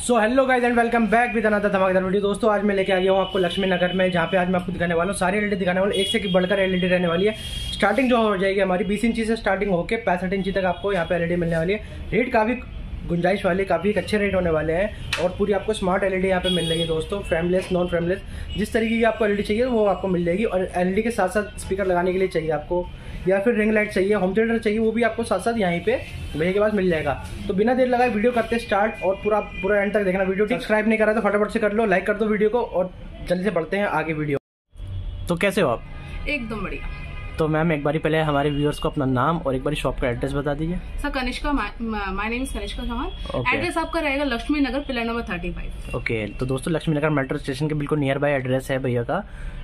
So hello guys and welcome back with another धमाकेदार video दोस्तों, आज मैं लेके आ गया हूँ आपको लक्ष्मी नगर में, जहाँ पे आज मैं आपको दिखाने वाला हूँ। सारी एलईडी दिखाने वाला एक से की बढ़कर एलईडी रहने वाली है। स्टार्टिंग जो हो जाएगी हमारी, बीस इंची से स्टार्टिंग होकर पैंसठ इंची तक आपको यहाँ पे एलईडी मिलने वाली है। रेट काफ़ी गुंजाइश वाले काफ़ी अच्छे रेट होने वाले हैं और पूरी आपको स्मार्ट एलईडी यहाँ पे मिल है दोस्तों फ्रेमलेस नॉन फ्रेमलेस जिस तरीके की आपको एलईडी चाहिए वो आपको मिल जाएगी और एलईडी के साथ साथ स्पीकर लगाने के लिए चाहिए आपको, या फिर रिंग लाइट चाहिए होम थिएटर चाहिए, वो भी आपको साथ साथ यहीं पे भैया के पास मिल जाएगा। तो बिना देर लगाए वीडियो करते स्टार्ट और पूरा पूरा एंड तक देखना वीडियो सब्सक्राइब नहीं करा तो फटाफट से कर लो लाइक कर दो वीडियो को और जल्दी से बढ़ते हैं आगे वीडियो तो कैसे हो आप? एकदम बढ़िया। तो मैम एक बार पहले हमारे व्यूअर्स को अपना नाम और एक बार शॉप का एड्रेस बता दीजिए। Sir Kanishka my name is Kanishka Chauhan. Address आपका रहेगा Lakshmi Nagar pillar number thirty five okay तो दोस्तों लक्ष्मी नगर मेट्रो स्टेशन के बिल्कुल नियर बाय एड्रेस है भैया का।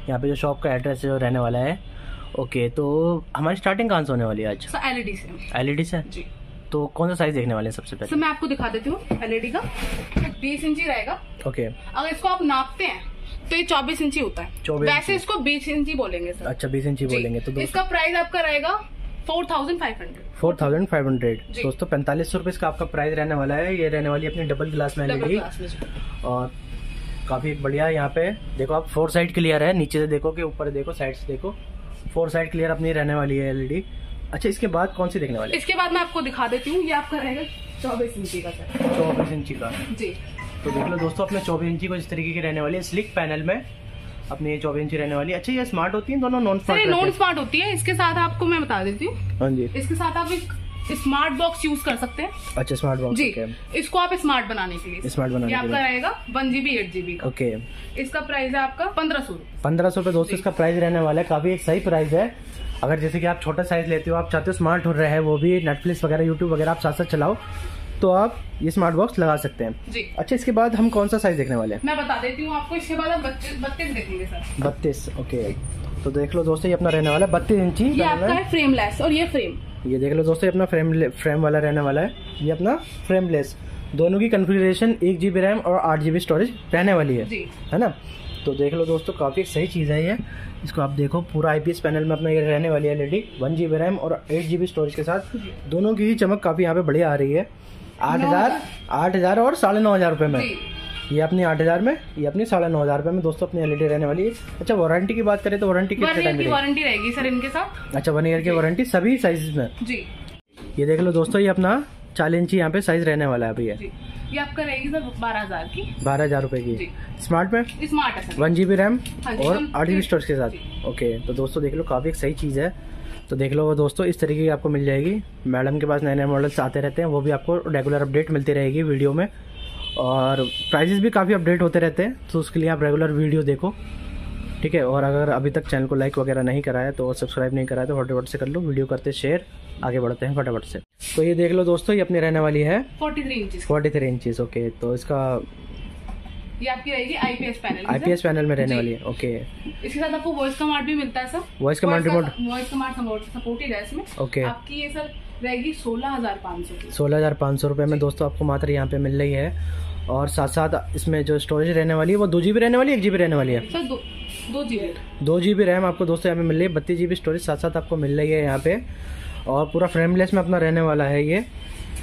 यहाँ पे जो शॉप का एड्रेस है जो रहने वाला है। ओके तो हमारी स्टार्टिंग कहाँ से होने वाली है आज? एलईडी से। एलईडी से? जी। तो कौन सा साइज़ देखने वाले हैं सबसे पहले? सर मैं आपको दिखा देती हूँ एलईडी का। बीस इंची रहेगा। ओके अगर इसको आप नापते हैं तो ये चौबीस इंची होता है। वैसे इसको बीस इंची बोलेंगे सर। अच्छा बीस इंची बोलेंगे तो इसका प्राइस आपका रहेगा four thousand five hundred. Four thousand five hundred. दोस्तों पैंतालीस सौ रुपये इसका आपका प्राइस रहने वाला है। ये रहने वाली अपनी डबल ग्लास में जी। और काफ़ी बढ़िया यहाँ पे। देखो आप फोर साइड क्लियर है। नीचे से देखो कि ऊपर देखो साइड से देखो। फोर साइड क्लियर अपनी रहने वाली है एलईडी अच्छा इसके बाद कौन सी देखने वाली है? इसके बाद मैं आपको दिखा देती हूँ। ये आपका रहेगा चौबीस इंची का सर। चौबीस इंची का। जी। तो देख लो दोस्तों अपने चौबीस इंची को इस तरीके की रहने वाली है स्लिक पैनल में अपनी ये चौबीस इंची रहने वाली अच्छा ये स्मार्ट होती है दोनों नॉन स्मार्ट नॉन स्मार्ट होती है। इसके साथ आपको मैं बता देती हूँ। हाँ जी। इसके साथ आप एक स्मार्ट बॉक्स यूज़ कर सकते हैं। अच्छा स्मार्ट बॉक्स जी। इसको आप स्मार्ट बनाने के लिए। स्मार्ट बनाने ये आपका रहेगा वन जीबी एट जीबी का। ओके इसका प्राइस है आपका पंद्रह सौ पंद्रह सौ रुपये दोस्तों इसका प्राइस रहने वाला है। काफ़ी एक सही प्राइस है। अगर जैसे कि आप छोटा साइज़ लेते हो आप चाहते हो स्मार्ट हो रहा है वो भी नेटफ्लिक्स वगैरह यूट्यूब वगैरह आप साथ साथ चलाओ। तो आप ये स्मार्ट बॉक्स लगा सकते हैं। जी। अच्छा इसके बाद हम कौन सा साइज़ देखने वाले हैं? मैं बता देती हूँ आपको इसके बाद आप बत्तीस देखेंगे सर बत्तीस ओके तो देख लो दोस्तों ये अपना रहने वाला है बत्तीस इंची ये आपका है फ्रेमलेस और ये फ्रेम ये देख लो दोस्तों ये अपना फ्रेम फ्रेम वाला रहने वाला है। ये अपना फ्रेमलेस दोनों की कन्फिग्रेशन एक जी रैम और आठ जी स्टोरेज रहने वाली है। है ना? तो देख लो दोस्तों काफ़ी सही चीज़ है ये। इसको आप देखो पूरा आईपीएस पैनल में अपना ये रहने वाली है एलईडी वन जी रैम और एट जी स्टोरेज के साथ। दोनों की ही चमक काफ़ी यहाँ पे बढ़िया आ रही है। आठ हज़ार आठ हज़ार और साढ़े नौ हज़ार रुपये में। ये अपनी आठ हज़ार में ये अपनी साढ़े नौ हज़ार रुपये में दोस्तों अपनी एलईडी रहने वाली है। अच्छा वारंटी की बात करें तो वारंटी कितने टाइम की वारंटी रहेगी सर इनके साथ। अच्छा वन ईयर की वारंटी सभी साइज़ में? जी। ये देख लो दोस्तों ये अपना चालीस इंची यहाँ पे साइज़ रहने वाला है अभी ये। ये आपका रहेगी सर बारह हज़ार की। बारह हज़ार रूपए की। स्मार्ट में? स्मार्ट है वन जी बी रैम और आठ जी स्टोरेज के साथ। ओके तो दोस्तों देख लो काफ़ी एक सही चीज़ है। तो देख लो दोस्तों इस तरीके की आपको मिल जाएगी। मैडम के पास नए नए मॉडल्स आते रहते हैं वो भी आपको रेगुलर अपडेट मिलती रहेगी वीडियो में। और प्राइजेस भी काफ़ी अपडेट होते रहते हैं तो उसके लिए आप रेगुलर वीडियो देखो ठीक है? और अगर अभी तक चैनल को लाइक वगैरह नहीं कराया तो सब्सक्राइब नहीं कराया तो फटाफट से कर लो वीडियो करते शेयर आगे बढ़ते हैं फटाफट से। तो ये देख लो दोस्तों ये अपनी रहने वाली है। Forty three inch forty three inches okay तो इसका ये आपकी रहेगी आईपीएस पैनल आईपीएस पैनल में रहने वाली है ओके इसके साथ आपको वॉइस कमांड भी मिलता है sir. Voice command remote? Voice command supported है इसमें। ओके आपकी ये सर रहेगी सोलह हज़ार पाँच सौ सोलह हज़ार पाँच सौ रुपये में दोस्तों आपको मात्र यहाँ पे मिल रही है। और साथ साथ इसमें जो स्टोरेज रहने वाली है वो दो जी बी रहने वाली है एक जी बी रहने वाली है? सर दो जीबी जी बी रैम आपको दोस्तों यहाँ पे मिल रही है बत्तीस जी बी स्टोरेज साथ साथ आपको मिल रही है यहाँ पे। और पूरा फ्रेमलेस में अपना रहने वाला है ये।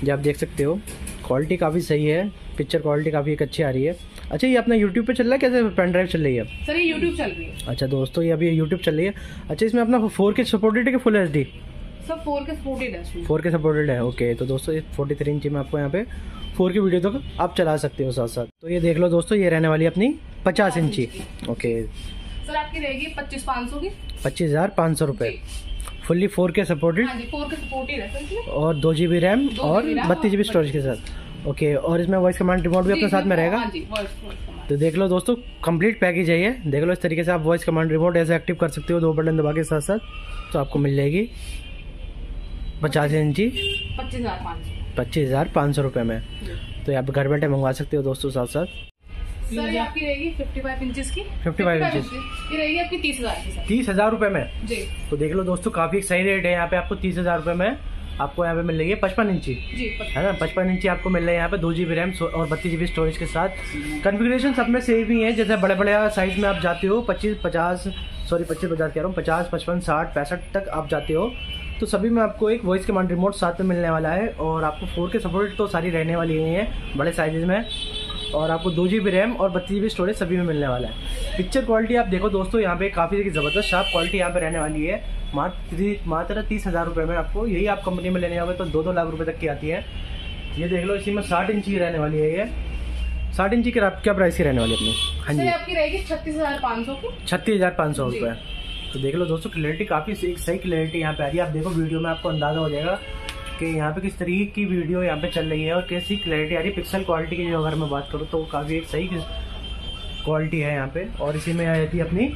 जो आप देख सकते हो। क्वालिटी काफ़ी सही है पिक्चर क्वालिटी काफ़ी एक अच्छी आ रही है। अच्छा ये अपना यूट्यूब पे चल रहा है कैसे? पेन ड्राइव चल रही है सर ये यूट्यूब चल रही है। अच्छा दोस्तों ये अभी यूट्यूब चल रही है। अच्छा इसमें अपना फोर के सपोर्टेड है कि full H D sir four K supported है फोर के सपोर्टेड है ओके तो दोस्तों फोर्टी थ्री इंची में आपको यहाँ पे फोर की वीडियो तक आप चला सकते हो साथ साथ तो ये देख लो दोस्तों ये रहने वाली अपनी पचास इंची। ओके सर आपकी रहेगी पच्चीस पाँच सौ की। पच्चीस हज़ार पाँच सौ रुपये fully four K supported four K supported है और दो जी बी रैम और बत्तीस जी बी स्टोरेज के साथ। ओके और इसमें वॉइस कमांड रिमोट भी अपने साथ में रहेगा? हाँ वॉइस कमांड तो देख लो दोस्तों कंप्लीट पैकेज है ये। देख लो इस तरीके से आप वॉइस कमांड रिमोट ऐसे एक्टिव कर सकते हो दो बटन दबा के साथ साथ तो आपको मिल जाएगी पचास इंची। पच्चीस हज़ार पाँच सौ रुपये में। तो ये आप घर बैठे मंगवा सकते हो दोस्तों साथ साथ सर ये आपकी रहेगी फिफ्टी फाइव इंचज की 55 इंचेस। ये रहेगी आपकी तीस हज़ार की तीस हज़ार रुपये में? जी। तो देख लो दोस्तों काफ़ी सही रेट है यहाँ पे आपको तीस हज़ार रूपए में आपको यहाँ पे मिल रही है पचपन इंची। है ना? पचपन इंची आपको मिल रहा है यहाँ पे दो जी बी रैम और बत्तीस जीबी स्टोरेज के साथ। कन्फिग्रेशन सब में सेम ही है जैसे बड़े बड़े साइज़ में आप जाते हो पच्चीस पचास सॉरी पच्चीस पचास कह रहा हूँ पचास पचपन साठ पैंसठ तक आप जाते हो तो सभी में आपको एक वॉइस कमांड रिमोट साथ में मिलने वाला है और आपको फोर के सपोर्ट तो सारी रहने वाली ही है बड़े साइजेज में। और आपको दो जी बी रैम और बत्तीस जी स्टोरेज सभी में मिलने वाला है। पिक्चर क्वालिटी आप देखो दोस्तों यहाँ पे काफ़ी ज़बरदस्त शार्प क्वालिटी यहाँ पे रहने वाली है। मात्र मात्र तीस हज़ार रुपये में आपको यही आप कंपनी में लेने जाओगे तो दो दो लाख रुपये तक की आती है। ये देख लो इसी में साठ इंच की रहने वाली है ये। साठ इंची की क्या प्राइस की रहने वाली अपनी? हाँ जी। आपकी रहेगी छत्तीस हज़ार पाँच सौ की। छत्तीस हज़ार पाँच सौ रुपये तो देख लो दोस्तों क्लैरिटी काफ़ी सही क्लैरिटी यहाँ पे आ रही है। आप देखो वीडियो में आपको अंदाज़ा हो जाएगा कि यहाँ पे किस तरीके की वीडियो यहाँ पे चल रही है और कैसी क्लैरिटी आ रही है। पिक्सल क्वालिटी की जो अगर मैं बात करूँ तो काफ़ी एक सही क्वालिटी है यहाँ पे। और इसी में आ जाती है अपनी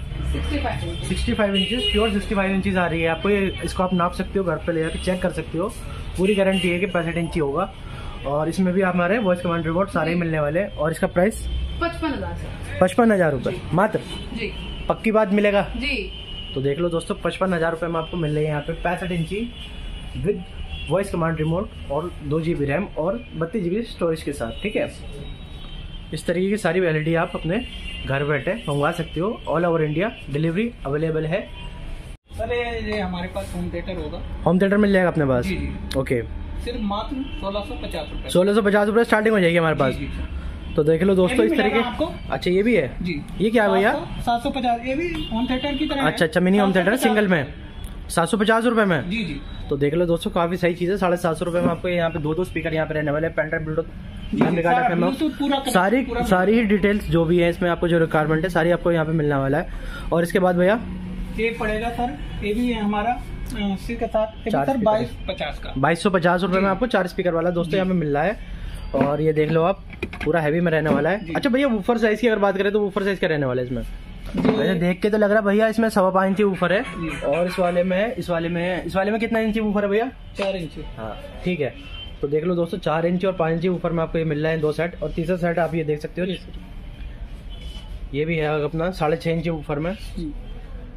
sixty five inches pure sixty five inches आ रही है। आपको इसको आप नाप सकते हो घर पे ले जाकर चेक कर सकते हो। पूरी गारंटी है कि पैंसठ इंची होगा। और इसमें भी आप हमारे वॉइस कमांड रिपोर्ट सारे ही मिलने वाले। और इसका प्राइस पचपन हज़ार पचपन हज़ार रुपये मात्र? जी। पक्की बात मिलेगा? जी। तो देख लो दोस्तों पचपन हज़ार रुपये में आपको मिल रही है यहाँ पे पैंसठ इंची विद वॉइस कमांड रिमोट और दो जी बी रैम और बत्तीस जी बी स्टोरेज के साथ ठीक है? इस तरीके की सारी वैलिडी आप अपने घर बैठे मंगवा सकते हो। All over India delivery available है। सर ये हमारे पास होम थिएटर होगा। होम थिएटर मिल जाएगा अपने पास? जी जी। ओके सिर्फ़ मात्र सोलह सौ पचास रुपए। सोलह सौ पचास रुपये स्टार्टिंग हो जाएगी हमारे पास। जी, जी, तो देख लो दोस्तों इस तरीके? अच्छा ये भी है? जी। ये क्या है भैया? सात सौ पचास ये भी होम थिएटर की तरह अच्छा अच्छा मिनी होम थिएटर सिंगल में। सात सौ पचास रुपये में? जी जी। तो देख लो दोस्तों काफ़ी सही चीज़ है। साढ़े सात सौ रुपये में आपको यहाँ पे दो दो स्पीकर यहाँ पे रहने वाले पेंटर जी, सारा सारी सारी ही डिटेल्स जो भी है इसमें आपको जो रिक्वायरमेंट है सारी आपको यहाँ पे मिलने वाला है। और इसके बाद भैया? ये पड़ेगा सर ये भी है हमारा के साथ। बाईस पचास का। बाईस सौ पचास रुपये में आपको चार स्पीकर वाला दोस्तों यहाँ पे मिल रहा है। और ये देख लो आप पूरा हैवी में रहने वाला है। अच्छा भैया वूफर साइज़ की अगर बात करें तो वूफर साइज़ का रहने वाला है इसमें? वैसे देख के तो लग रहा है भैया इसमें सवा पाँच इंची ऊपर है। और इस वाले में इस वाले में इस वाले में कितना इंची ऊपर है भैया? चार इंच हाँ ठीक है। तो देख लो दोस्तों चार इंच और पाँच इंची ऊपर में आपको ये मिल रहा है दो सेट और तीसरा सेट आप ये देख सकते हो। ये भी है अपना साढ़े छः इंची ऊपर में।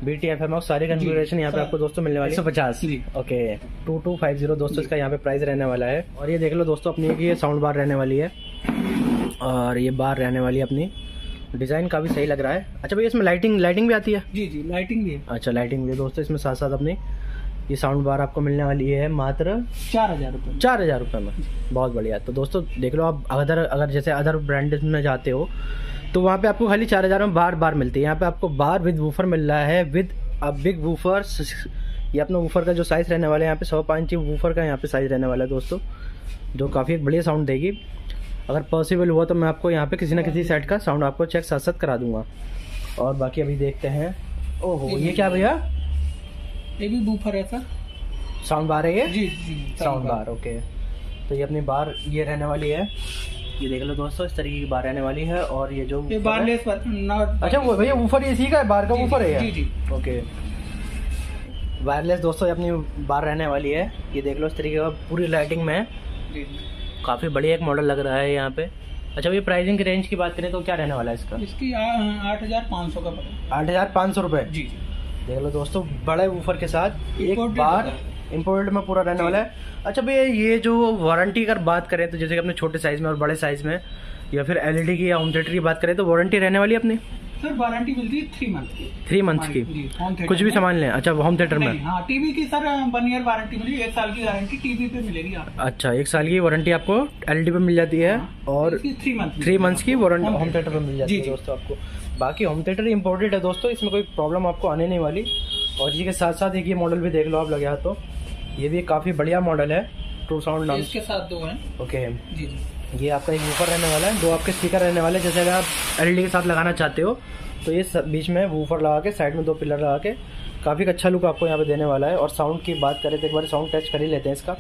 बी टी एफ़ एम और सारी कन्फिग्रेशन यहाँ पे आपको दोस्तों मिलने वाली। है पचास। Okay two two five zero दोस्तों इसका यहाँ पे प्राइस रहने वाला है। और ये देख लो दोस्तों अपनी एक ये साउंड बार रहने वाली है। और ये बार रहने वाली है अपनी। डिज़ाइन काफ़ी सही लग रहा है। अच्छा भैया इसमें लाइटिंग लाइटिंग भी आती है? जी जी लाइटिंग भी है। अच्छा लाइटिंग भी है दोस्तों इसमें साथ साथ अपनी ये साउंड बार आपको मिलने वाली है मात्र चार हज़ार रुपये चार हज़ार रुपये में। बहुत बढ़िया। तो दोस्तों देख लो आप अदर अगर जैसे अदर ब्रांड में जाते हो तो वहाँ पे आपको खाली चार हज़ार में बार बार मिलती है। यहाँ पे आपको बार विद वूफर मिल रहा है। विद अ बिग वूफर ये अपना वूफर का जो साइज़ रहने वाला है यहाँ पे सौ पाँच इंच वूफर का यहाँ पे साइज़ रहने वाला है दोस्तों जो काफ़ी एक बढ़िया साउंड देगी। अगर पॉसिबल हुआ तो मैं आपको यहाँ पे किसी ना किसी सेट का साउंड आपको चेक साथ साथ करा दूँगा। और बाकी अभी देखते हैं। ओहो ये क्या भैया? ये भी बूफर है सर। साउंड बार है ये? जी जी साउंड बार। ओके तो ये अपनी बार ये रहने वाली है। ये देख लो दोस्तों इस तरीके की बार रहने वाली है और ये जो ये है- बारलेस पर नॉट अच्छा वो भैया ऊपर ये का है बार का ऊपर है जी, जी। ओके। वायरलेस दोस्तों ये अपनी बार रहने वाली है। ये देख लो इस तरीके का पूरी लाइटिंग में है। काफ़ी बढ़िया एक मॉडल लग रहा है यहाँ पे। अच्छा भैया प्राइसिंग की रेंज की बात करें तो क्या रहने वाला है इसका? इसकी आठ हज़ार पाँच सौ का आठ हज़ार पाँच सौ रुपये जी जी। देख लो दोस्तों बड़े ऊपर के साथ एक बार इम्पोर्टेड में पूरा रहने वाला है। अच्छा भैया ये जो वारंटी अगर बात करें तो जैसे कि अपने छोटे साइज़ में और बड़े साइज़ में या फिर एलईडी की या होम थिएटर की बात करें तो वारंटी रहने वाली है अपनी? सर वारंटी मिलती है थ्री मंथ की। थ्री की। जी, home theater कुछ भी सामान लें। अच्छा होम थिएटर में। हाँ टीवी की सर वन ईयर वारंटी मिली एक साल की गारंटी टीवी पे मिलेगी आपको। अच्छा एक साल की वारंटी आपको एलईडी पे मिल जाती है और थ्री मंथ थ्री मंथ्स की। वारंटी होम थिएटर पे मिल जाती है दोस्तों आपको। बाकी होम थिएटर इम्पोर्टेड है दोस्तों इसमें कोई प्रॉब्लम आपको आने नहीं वाली। और इसी के साथ साथ एक ये मॉडल भी देख लो आप लगे तो ये भी काफ़ी बढ़िया मॉडल है ट्रू साउंड नाम इसके साथ दो हैं। ओके जी जी। ये आपका एक वूफर रहने वाला है दो आपके स्पीकर रहने वाले जैसे अगर आप एलईडी के साथ लगाना चाहते हो तो ये बीच में वूफर लगा के साइड में दो पिलर लगा के काफ़ी अच्छा लुक आपको यहाँ पे देने वाला है। और साउंड की बात करें तो एक बार साउंड टेस्ट कर ही लेते हैं इसका।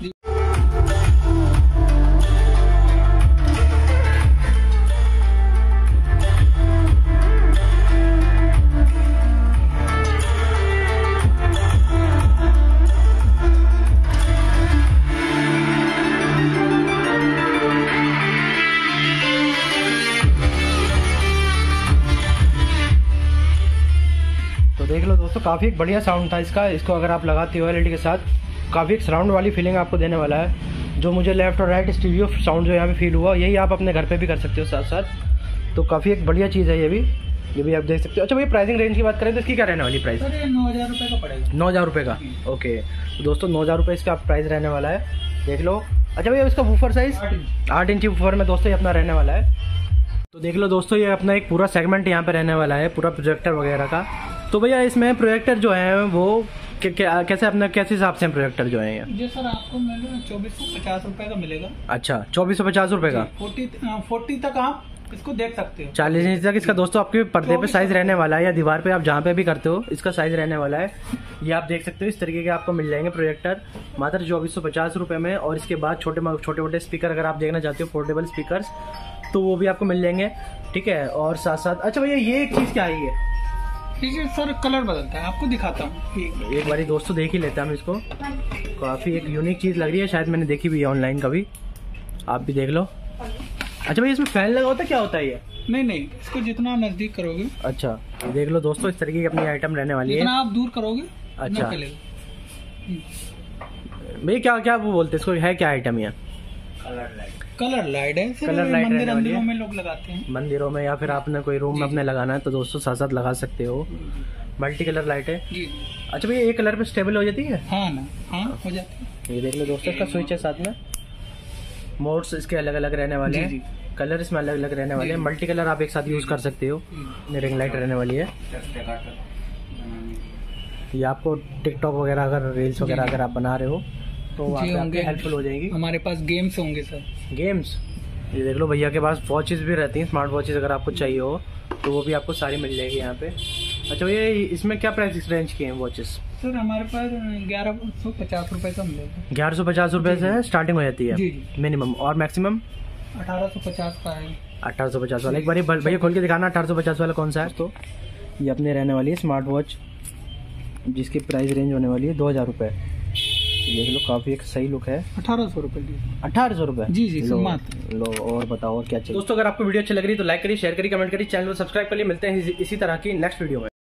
दोस्तों काफ़ी एक बढ़िया साउंड था इसका। इसको अगर आप लगाते हो एलईडी के साथ काफ़ी एक सराउंड वाली फीलिंग आपको देने वाला है जो मुझे लेफ़्ट और राइट स्टीरियो साउंड जो यहाँ पे फील हुआ यही आप अपने घर पे भी कर सकते हो साथ साथ। तो काफ़ी एक बढ़िया चीज़ है ये भी। ये भी आप देख सकते हो। अच्छा भैया प्राइसिंग रेंज की बात करें तो इसकी क्या रहने वाली प्राइस नौ हज़ार रुपये का पड़ेगा। नौ हज़ार रुपये का? ओके तो दोस्तों नौ हज़ार रुपये इसका प्राइस रहने वाला है। देख लो। अच्छा भैया इसका वूफर साइज़। आठ इंची। वूफर में दोस्तों ये अपना रहने वाला है। तो देख लो दोस्तों ये अपना एक पूरा सेगमेंट यहाँ पे रहने वाला है पूरा प्रोजेक्टर वगैरह का। तो भैया इसमें प्रोजेक्टर जो है वो कैसे अपना कैसे हिसाब से प्रोजेक्टर जो है ये? सर आपको चौबीस सौ पचास रुपए का मिलेगा। अच्छा चौबीस सौ पचास रुपये का? फोर्टी फोर्टी तक आप इसको देख सकते हो। चालीस इंच तक इसका दोस्तों आपके पर्दे पे साइज़ रहने वाला है या दीवार पे आप जहाँ पे भी करते हो इसका साइज़ रहने वाला है। ये आप देख सकते हो इस तरीके के आपको मिल जाएँगे प्रोजेक्टर मात्र चौबीस सौ पचास रुपये में और इसके बाद छोटे छोटे मोटे स्पीकर अगर आप देखना चाहते हो पोर्टेबल स्पीकर तो वो भी आपको मिल जाएँगे। ठीक है और साथ साथ अच्छा भैया ये एक चीज़ क्या आई है है सर कलर बदलता है आपको दिखाता हूँ। एक बारी दोस्तों देख ही लेते हैं हम इसको। काफ़ी एक यूनिक चीज़ लग रही है शायद मैंने देखी भी है ऑनलाइन कभी। आप भी देख लो। अच्छा भैया इसमें फ़ैन लगा होता है क्या होता है ये? नहीं नहीं इसको जितना नज़दीक करोगे। अच्छा देख लो दोस्तों इस तरीके की अपनी आइटम रहने वाली है। आप दूर करोगे अच्छा। भैया क्या क्या वो बोलते हैं? इसको है क्या आइटम ये? कलर लाइट है Color light मंदिर है। अंदिरों में लोग लगाते हैं। मंदिरों में या फिर आपने कोई रूम में अपने लगाना है तो दोस्तों साथ साथ लगा सकते हो। मल्टी कलर लाइट है। जी। अच्छा भैया एक कलर पे स्टेबल हो जाती है? हाँ ना हाँ हो जाती है। ये देख लो दोस्तों इसका स्विच है साथ में। मोड्स इसके अलग अलग रहने वाले हैं। कलर इसमें अलग अलग रहने वाले हैं। मल्टी कलर आप एक साथ यूज़ कर सकते हो। रिंग लाइट रहने वाली है। ये आपको टिकटॉक वगैरह अगर रील्स वगैरह अगर आप बना रहे हो तो वहाँ जी होंगे। हेल्पफुल हो जाएगी। हमारे पास गेम्स होंगे सर गेम्स ये देख लो भैया के पास वॉचेस भी रहती हैं स्मार्ट वॉचेस अगर आपको चाहिए हो तो वो भी आपको सारी मिल जाएगी यहाँ पे। अच्छा भैया इसमें क्या प्राइस रेंज की हैं वॉचेस सर हमारे पास ग्यारह सौ पचास रुपए का मिलेगा। ग्यारह सौ पचास रुपये से स्टार्टिंग हो जाती है। मिनिमम और मैक्सिमम अठारह सौ पचास का है। अठारह सौ पचास वाला। एक बार भैया खोल के दिखाना अठारह सौ पचास वाला कौन सा है? तो ये अपने रहने वाली है स्मार्ट वॉच जिसकी प्राइस रेंज होने वाली है दो हज़ार रुपये देख लो काफ़ी एक सही लुक है। अठारह सौ रुपए अठारह सौ रुपए? जी, जी, लो, मात्र। लो और बताओ और क्या चाहिए? दोस्तों अगर आपको वीडियो अच्छी लग रही है तो लाइक करिए शेयर करिए कमेंट करिए चैनल को सब्सक्राइब करिए मिलते हैं इसी तरह की नेक्स्ट वीडियो में।